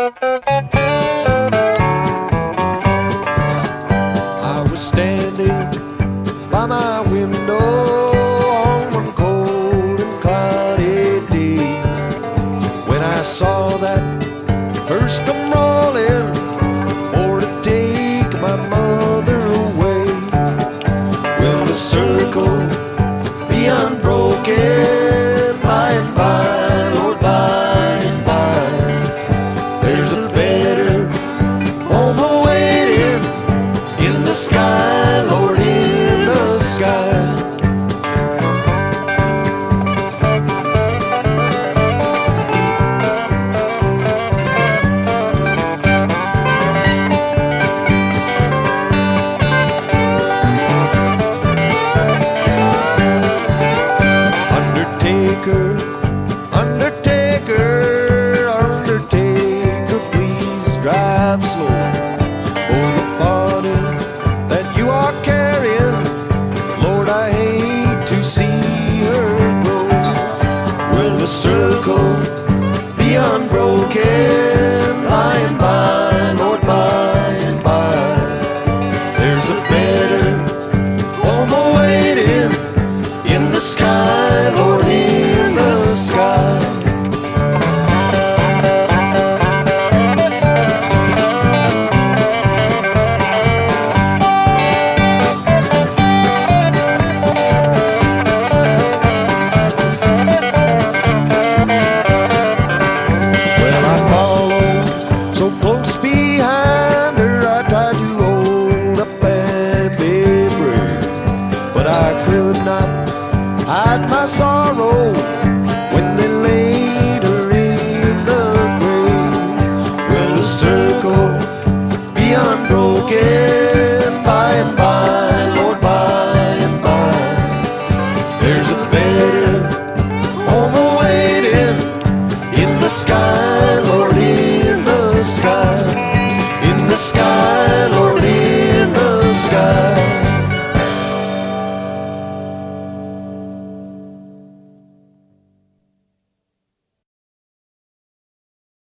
I was standing by my window on one cold and cloudy day. When I saw that hearse come rolling sky, circle be unbroken by and by, Lord, by and by? There's a better home awaiting in the sky, Lord, hide my sorrow when they laid her in the grave. Will the circle be unbroken